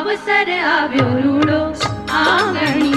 अवसर आव्यो रूडो आङ्गी